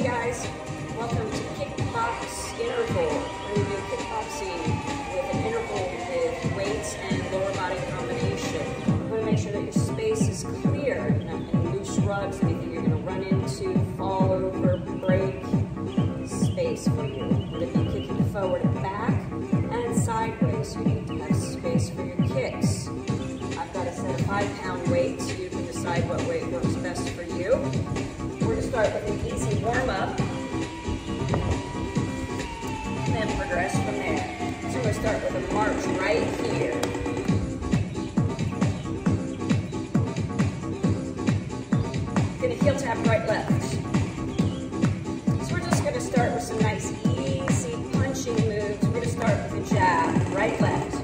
Hey guys, welcome to Kickbox Interval. We're going to do kickboxing with an interval with weights and lower body combination. We want to make sure that your space is clear, not any loose rugs, anything you're going to run into, fall over, break. Space for you. We're going to be kicking forward and back and sideways. so You need to have space for your kicks. Start with an easy warm up and then progress from there. So we're going to start with a march right here. Going to heel tap right left. So we're just going to start with some nice easy punching moves. We're going to start with a jab, right left.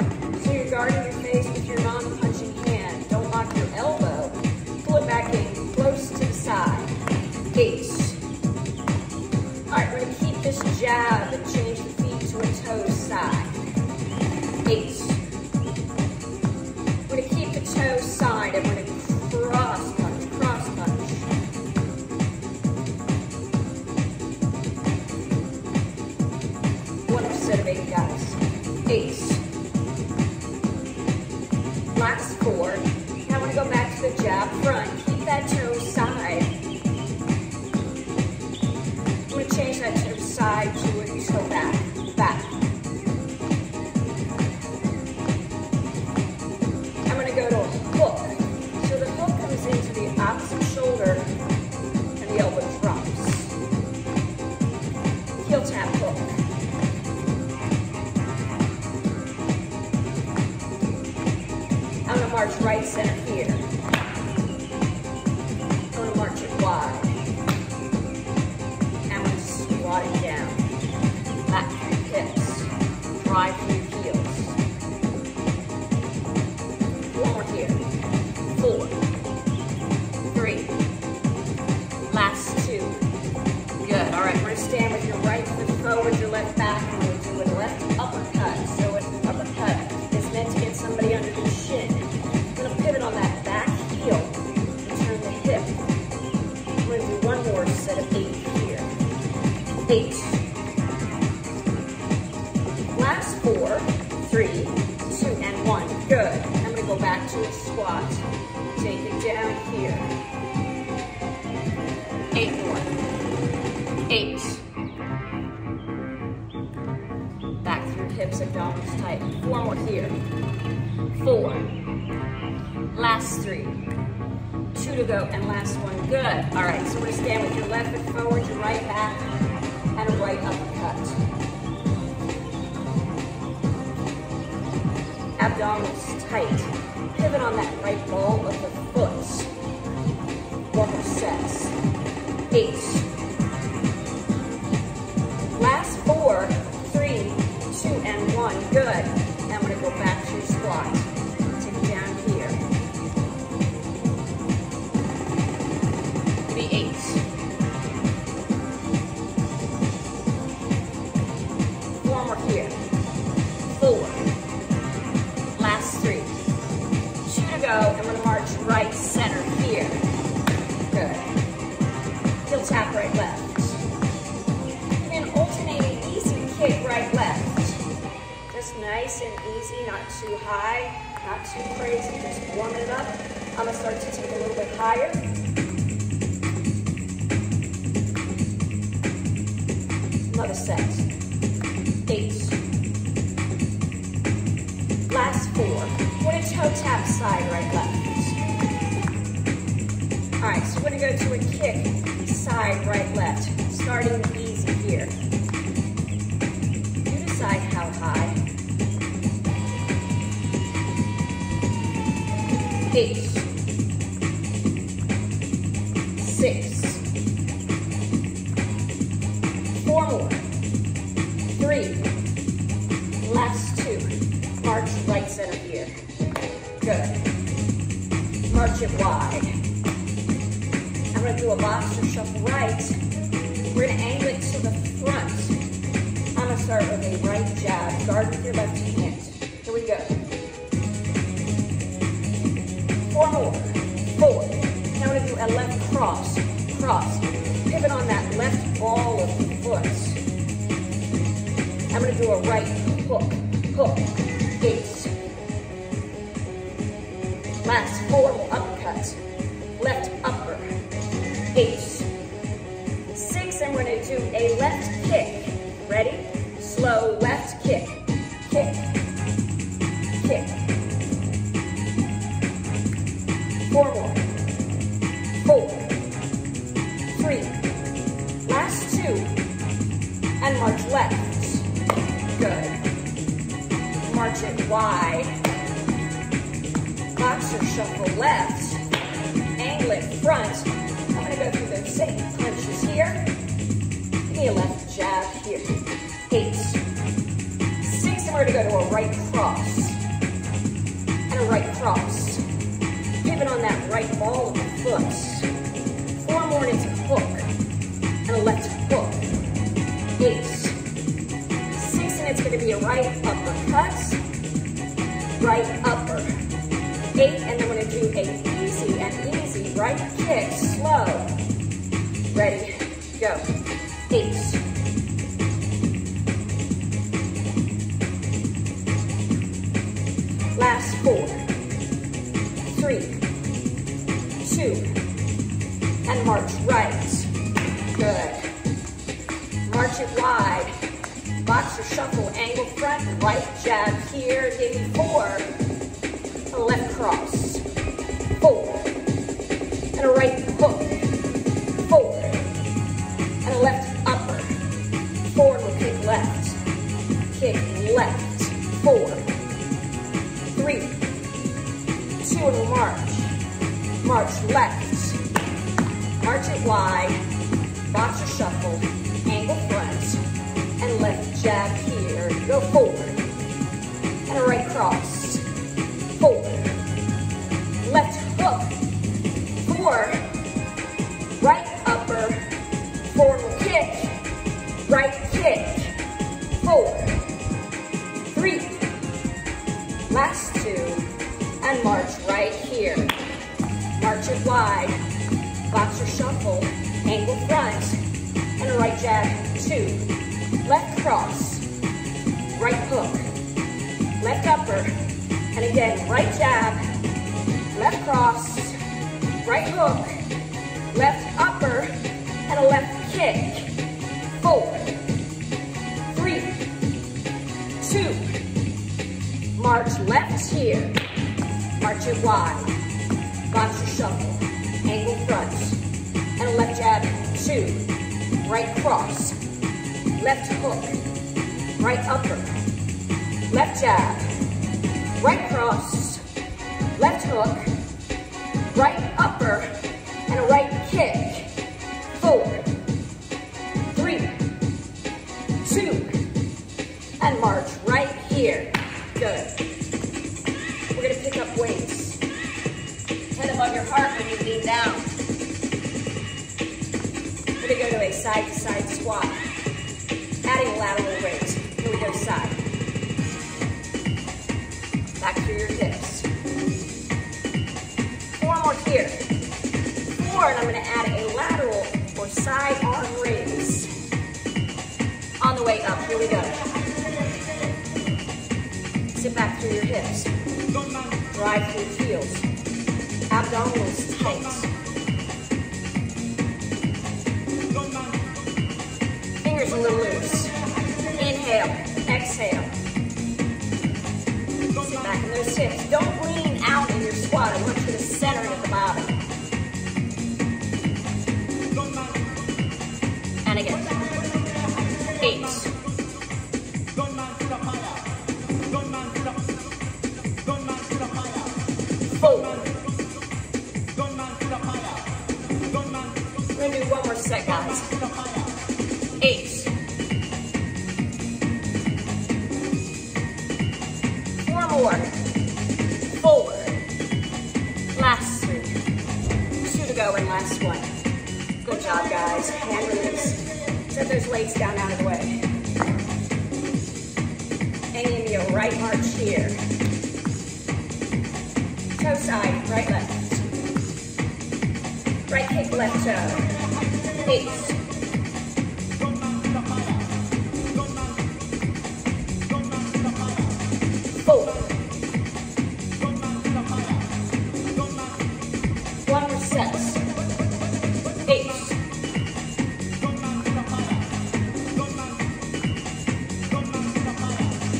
March right center here. Gonna march it wide. I'm gonna squat it down. Back through hips. Drive through heels. One more here. Four. Three. Last two. Good. All right, we're gonna stand with your right foot forward, your left back, Eight. Last four, three, two, and one. Good. I'm gonna go back to a squat. Take it down here. Eight more. Eight. Back through hips, abdominals tight. Four more here. Four. Last three. Two to go, and last one. Good. All right, so we're gonna stand with your left foot forward, your right back, and a right uppercut. Abdominals tight. Pivot on that right ball of the foot. One more set. Eight. Last four, Tap right left. Give me an alternating easy kick right left. Just nice and easy, not too high, not too crazy, just warming it up. I'm gonna start to take a little bit higher. Another set. Eight. Last four. Gonna toe tap side, right, left. All right, so we're gonna go to a kick, side, right, left. Starting easy here. You decide how high. Eight. Six. Four more. Three. Last two. March right center here. Good. March it wide. I'm gonna do a boxer shuffle right. We're gonna angle it to the front. I'm gonna start with a right jab. Guard with your left hand. Here we go. Four more. Four. Now we're gonna do a left cross. cross. Pivot on that left ball of the foot. I'm gonna do a right hook, hook, Eight. Last four uppercut. Left kick. Ready? Slow left kick, kick, kick. Four more. Four, three, last two, and march left. Good. March it wide. Boxer shuffle left. Angle it front. I'm gonna go through those same punches here. A left jab here. Eight. Six, and we're gonna go to a right cross. And a right cross. Pivot on that right ball of the foot. Four more into hook. And a left hook. Eight. Six, and it's gonna be a right uppercut. Right upper. Eight, and then we're gonna do a easy and easy right kick, slow. Ready, go. Eight. Last four, three, two, and march right. Good. March it wide. Boxer shuffle, angle front, right jab here. Give me four. Left cross. March left. March it wide. Boxer shuffle, angle front, and left jab here. Go forward. And a right cross. Two. Left cross. Right hook. Left upper. And again, right jab. Left cross. Right hook. Left upper. And a left kick. Four. Three. Two. March left here. March it wide. Boxer shuffle. Angle front. And a left jab. Two. Right cross. Left hook. Right upper. Left jab. Right cross. Left hook. Right upper. And a right kick. Four, three, two, And march right here. Good. We're to pick up weights. Head above your heart when you lean down. We're to go to a side-to-side squat. Adding lateral raise. Here we go, side. Back through your hips. Four more here. Four, and I'm going to add a lateral or side arm raise. On the way up, here we go. Sit back through your hips. Drive through your heels. Abdominals tight. Fingers a little loose. Exhale. Sit back in those hips. Don't lean out in your squat. I want you to center at the bottom. And again. Eight. Four. One. Good job, guys. Hand release. Set those legs down out of the way. And give me a right march here. Toe side, right left. Right kick, left toe. Eight.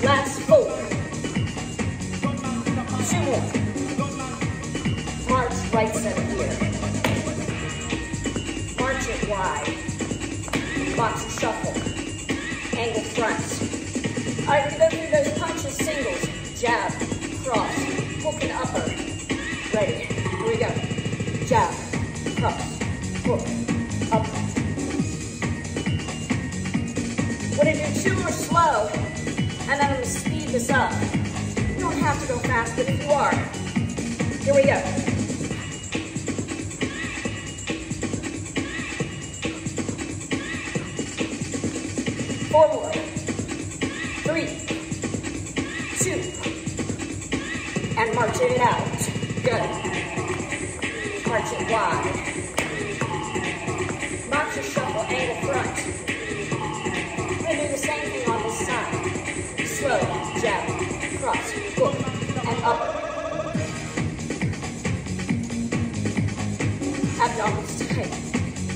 Last four. Two more. March right center here. March it wide. Box shuffle. Angle front. All right, we're gonna through those punches, singles. Jab, cross, hook and upper. Ready, here we go. and I'm gonna speed this up. You don't have to go fast, but if you are, here we go. Four more. Three, two, and march it out. Good. March it wide. March your shuffle, angle front.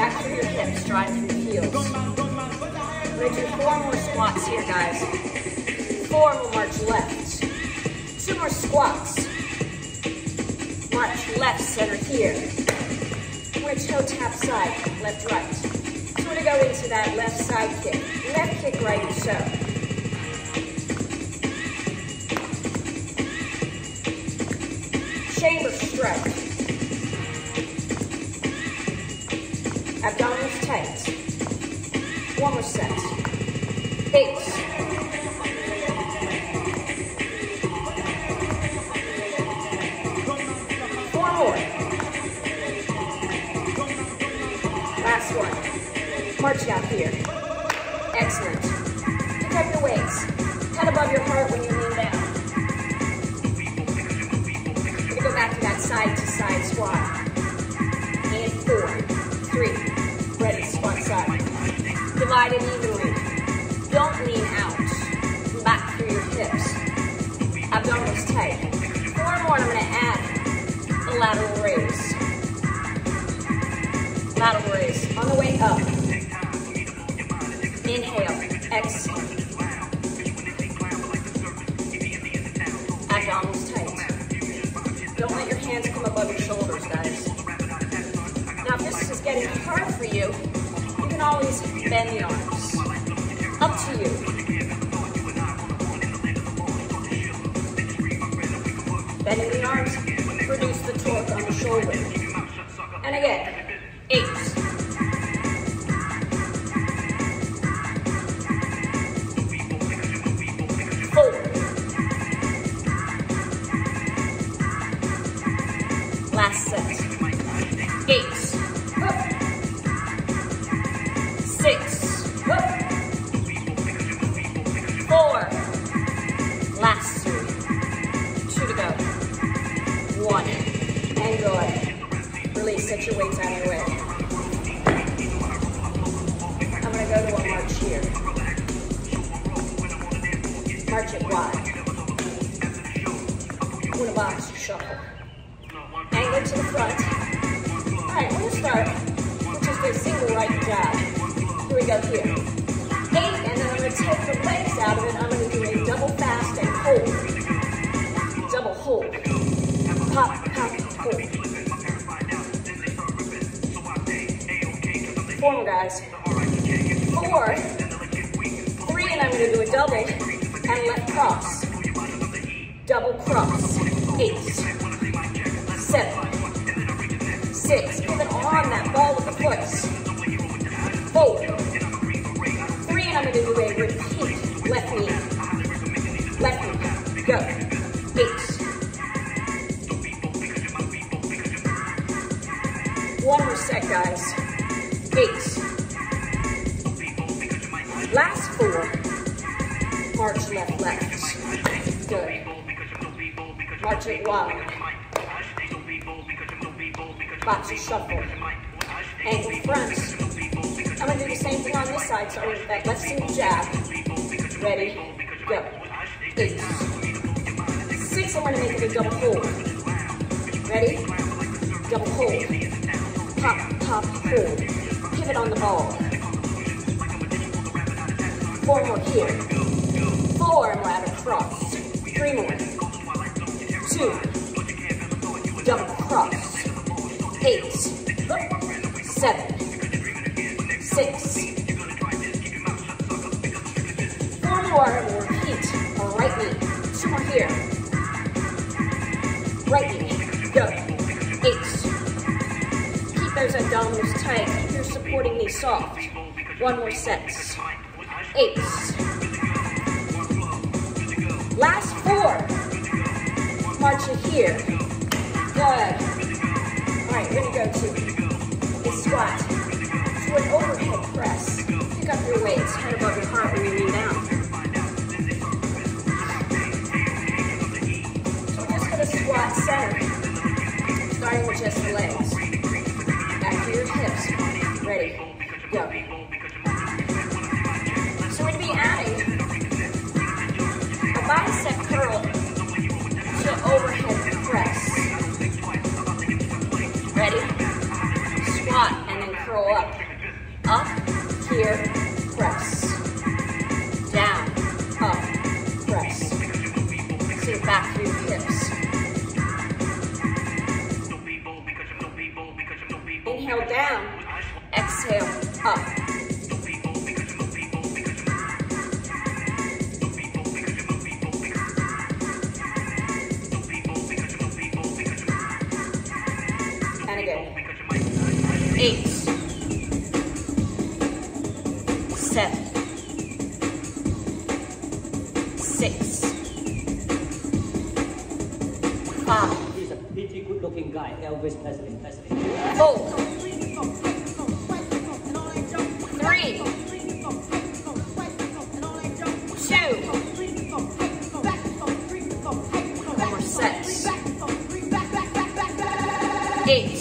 Back through your hips, drive through your heels. We're gonna do four more squats here, guys. Four, will march left. Two more squats. March left, center here. We're toe tap side, left, right. So we're gonna go into that left side kick. Left kick, right, so. chamber stroke. Abdominals tight. One more set. Eight. last one. march out here. Excellent. Pick up your weights. Head above your heart when you lean down. You go back to that side to side squat. Slide it evenly. Don't lean out. Back through your hips. Abdominals tight. Four more, I'm gonna add a lateral raise. Lateral raise. On the way up. Inhale, exhale. Abdominals tight. Don't let your hands come above your shoulders, guys. Now if this is getting hard for you, can always bend the arms. Up to you. Bending the arms, produce the torque on the shoulder. And again, set your weights on your way. I'm gonna go to a march here. March it wide. Una box shuffle. Angle to the front. All right, we're gonna start with just a single right jab. Here we go here. Eight, and then I'm gonna take the legs out of it. I'm gonna do a double fast and hold. Double hold. Pop, pop, form, guys. Four, three, and I'm gonna do a double, and let cross. Double cross, eight, seven, six, moving on that ball with the foot. Four, three, and I'm gonna do a repeat. March it wild. Box shuffle. Ankle front. I'm gonna do the same thing on this side, so with that left single jab. Ready, go. Eight. Six, I'm gonna make it a double hold. Ready? Double hold. Pop, pop, hold. Pivot on the ball. Four more here. Four, we're at a cross. Three more. Two. Double cross. Eight. Seven. Six. Four more, repeat. Right knee. Two more here. Right knee. Go. Eight. Keep those abdominals tight. Keep your supporting knee soft. One more set. Eight. Last four. March it here. Good. All right, we're gonna go to a squat. To an overhead press. Pick up your weights, head above your heart, when you knee down. So we're just gonna squat center, starting with just the legs. Back to your hips. Ready, overhead press. Ready? Squat and then curl up. Up, here, press. Down, up, press. It back through your hips. Inhale down, exhale up. Eight.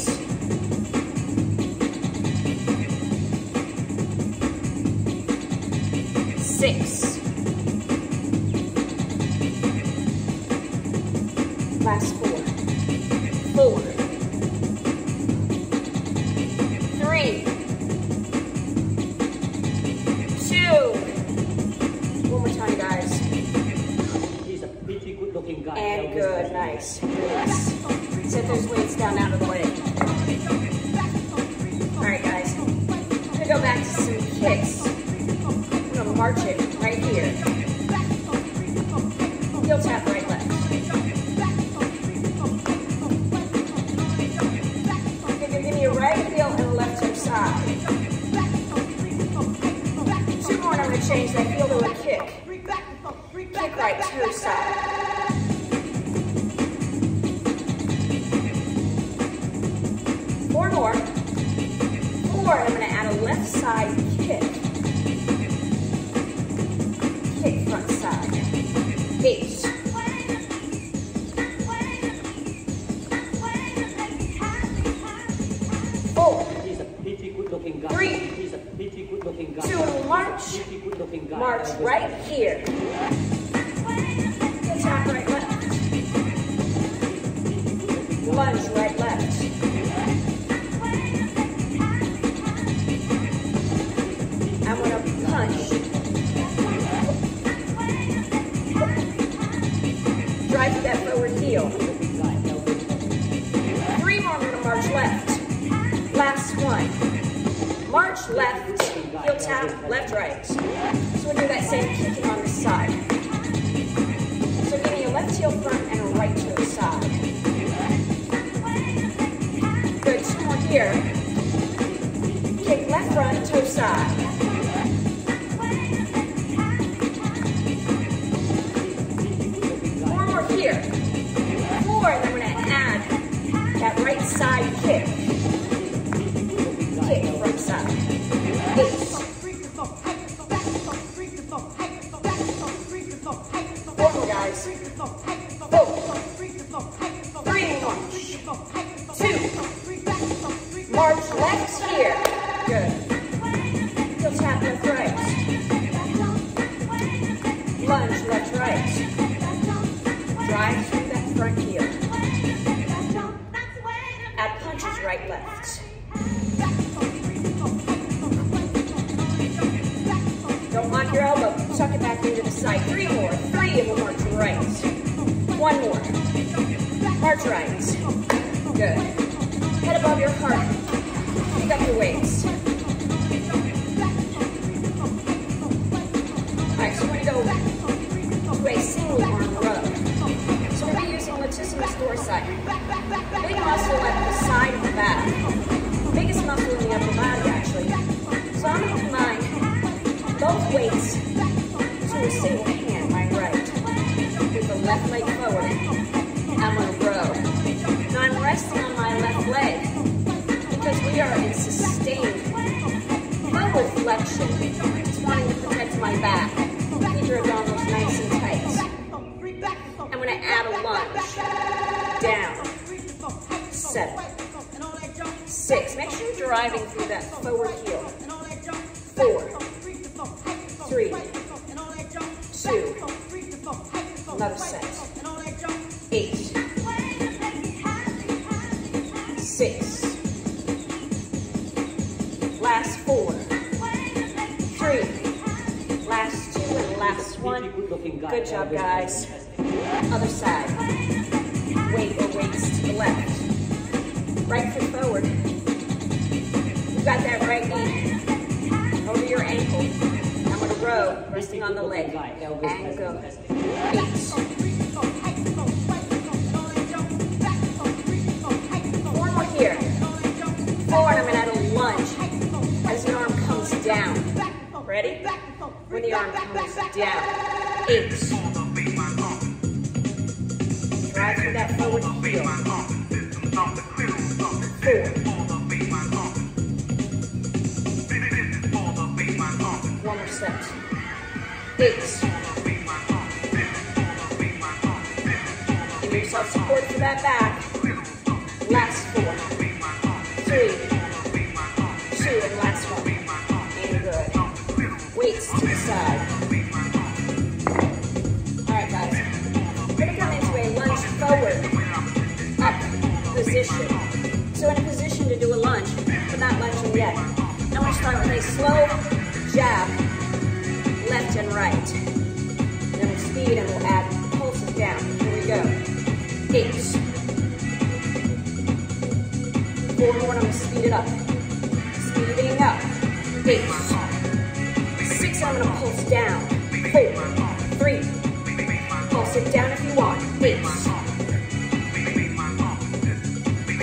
I'm gonna change that heel to a kick. Kick right toe side. Four more. Four, I'm gonna add a left side kick. Kick front side. Eight. Four. He's a pretty good looking guy. Three. He's a pretty good looking guy. Two, march. Presley. Pretty good looking guy. March right here. Tap right left. Lunge right left. I'm gonna punch. Drive to that forward heel. Looking guy, Elvis Presley. Three more, I'm gonna march left. Last one. March left, heel tap, left, right. So we'll do that same kicking on the side. So give me a left heel front and a right toe side. Good, two more here. Kick left front, toe side. Four more here. Four, and I'm gonna add that right side kick. Kick, right side. Eight. Two. March left here. Good. Heel tap left right. Lunge left right. Drive through that front heel. Add punches right left. Don't lock your elbow. Suck it back into the side. Three more. Three and we'll march right. One more. March right. Good. Head above your heart. Pick up your weights. Alright, so we're gonna go to a single arm row. So we're gonna be using latissimus dorsi. Big muscle at the side of the back. Biggest muscle in the upper body, actually. So I'm gonna combine both weights to a single because we are in sustained forward flexion. Wanting to protect my back. Keep your abdominals nice and tight. I'm gonna add a lunge. Down. Seven. Six. Make sure you're driving through that forward heel. Ready? When the arm comes down. Eight. Drive through that forward heel. Four. One more set. Eight. Give yourself support for that back. Last four. Three. Side. Alright guys. We're gonna come into a lunge forward. Up position. So in a position to do a lunge, but not lunging yet. I want to start with a slow jab, left and right. Then we'll speed and we'll add pulses down. Here we go. Eight. Four more, I'm gonna speed it up. Speeding up. Eight. I'm gonna pulse down. Four. Three. Pulse it down if you want. Eight.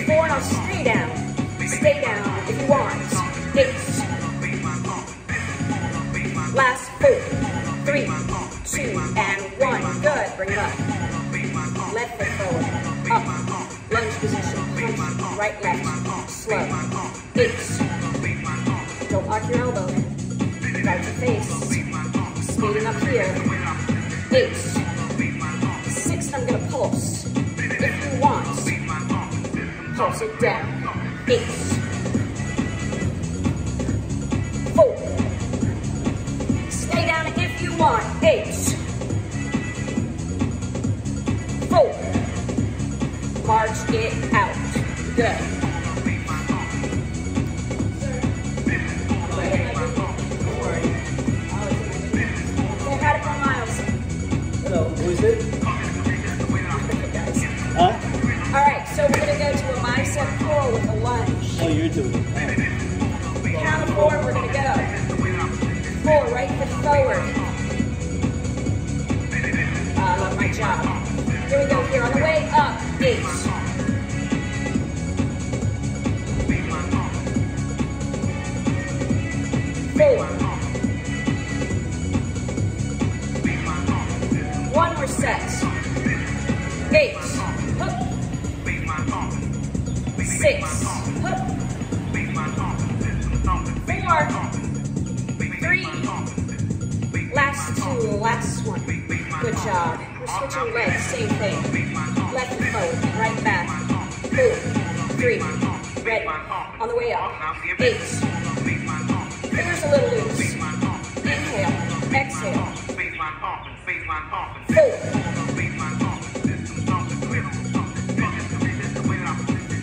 Four, and I'll stay down. Stay down if you want. Eight. Last four. Three. Two. And one. Good. Bring it up. Left foot forward. Up. Lunge position. Right, left. Eight. Six, I'm gonna pulse. If you want. Pulse it down. Eight. Four. Stay down if you want. Eight. Four. March it out. Good. was it? Huh? All right, so we're going to go to a bicep curl with a lunge. Oh, you're doing it. Right. Count of four, we're going to go. Four, right foot forward. Uh, I love my job. Here we go, here on the way up. Eight. Four. Set. Eight. Six. Three. Last two. Last one. Good job. We're switching legs. Same thing. Left forward. Right back. Four. Three. Ready. On the way up. Eight. Fingers a little loose. Inhale. Exhale.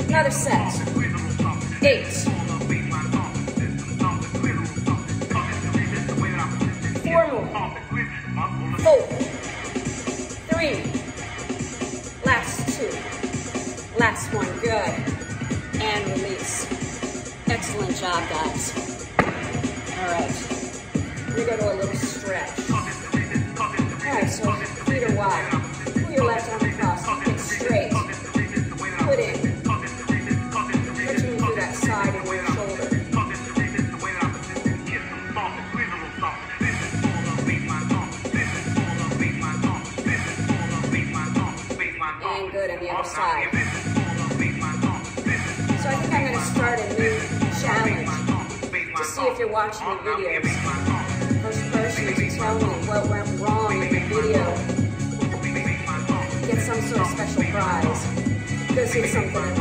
Another set. Eight. Four more. Four. Three. Last two. Last one. Good. And release. Excellent job, guys. All right. To go to a little stretch. All right, so feet wide. Pull your left arm across. Get straight. Put in. Stretching through that side of your shoulder. And good on the other side. So I think I'm going to start a new challenge to see if you're watching the videos. First person to tell me what went wrong video get some sort of special prize. Go see something.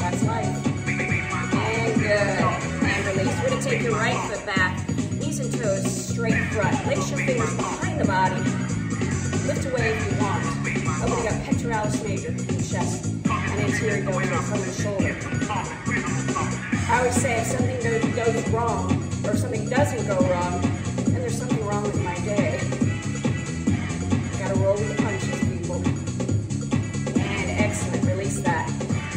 That's life. And good. And release. We're going to take your right foot back. Knees and toes straight front. Place your fingers behind the body. Lift away if you want. Opening up pectoralis major in the chest and anterior deltoid from the shoulder. I always say if something goes, wrong or if something doesn't go wrong, then there's something wrong with my day.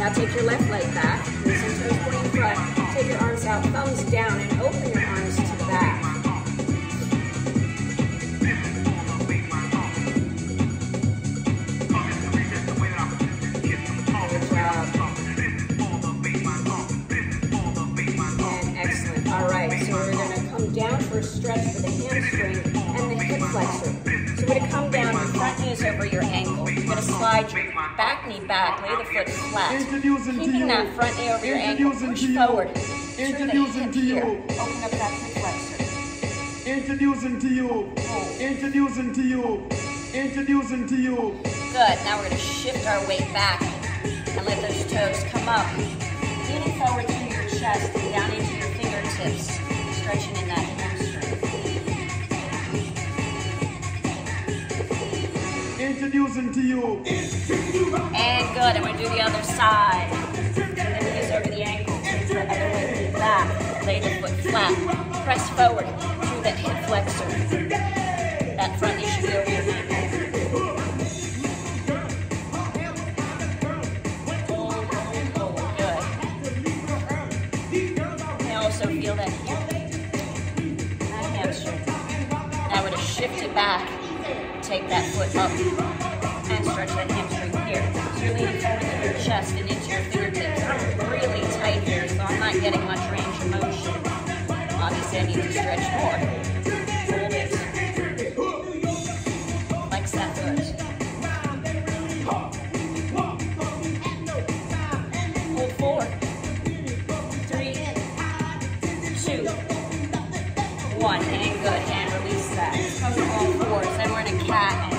Now take your left leg back, pointing front. Take your arms out, thumbs down, and back lay the foot flat. Introducing to Keeping you. that front knee over your ankle, push to you. forward. Introducing to you. Open up that flexor. Introducing to you. Introducing to you. Introducing to you. Good. Now we're going to shift our weight back and let those toes come up. Leaning forward through your chest and down into your fingertips, stretching in that hamstring. Introducing to you. And. And we're to do the other side. So then use over the ankle. Other way back. Lay the foot flat. Press forward through that hip flexor. That front knee should be over your ankle. Good. And also feel that that hamstring. Now we're to shift it back. Take that foot up and stretch that hamstring here. In your chest and into your fingertips. I'm really tight here, so I'm not getting much range of motion. Obviously, I need to stretch more. Like that good. Hold four, three, two, one, and good. And release that. Come to all fours. Then we're in a cat.